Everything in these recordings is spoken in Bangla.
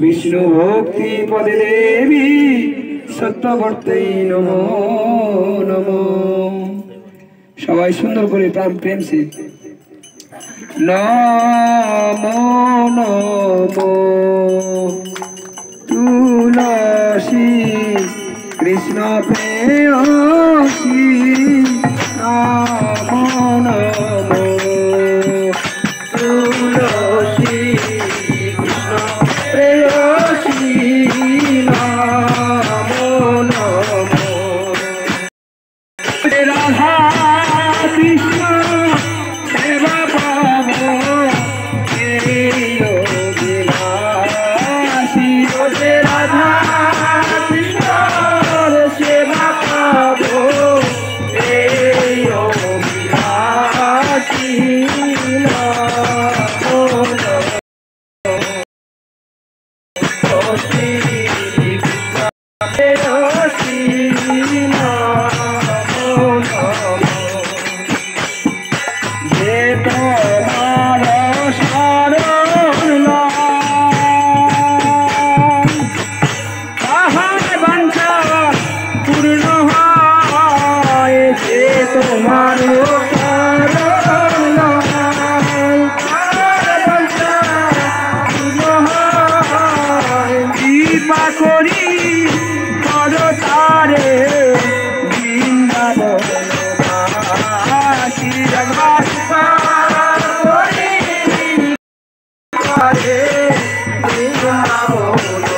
বিষ্ণু ভক্তি পদে দেবী সত্যবর্তী নমো নমো। সবাই সুন্দর করে প্রাণ প্রেম সে। নমো তুলসী, কৃষ্ণ প্রেয়সী নমো मेरा Bravo.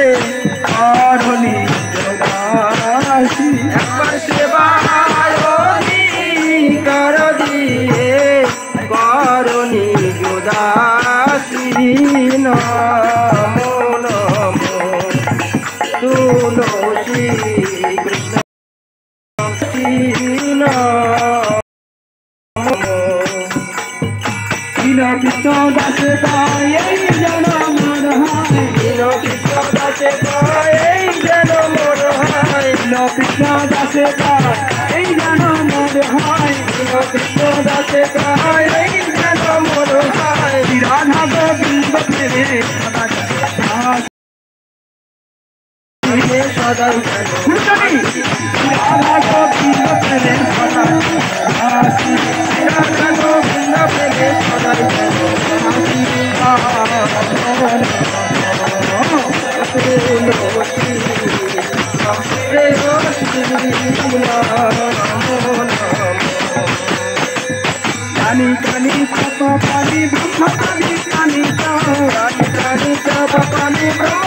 নমো নমো তুলসী কৃষ্ণ কৃষ্ণ দাসে পায় জন মন হয়। কৃষ্ণ দাসে পায় জন মন হয়। কৃষ্ণ দাসে পায় জন মন হয়। কৃষ্ণ দাসে পায় সদা সদাই রাধা গোবিন্দ প্রেমে সদা রাধা গোবিন্দ প্রেমে সদাই কানি কানি পাপ পানি ব্রহ্ম কানি কানি কানি কানি পাপ পানি ব্রহ্ম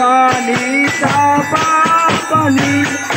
পদে কানি কানি পাপ পানি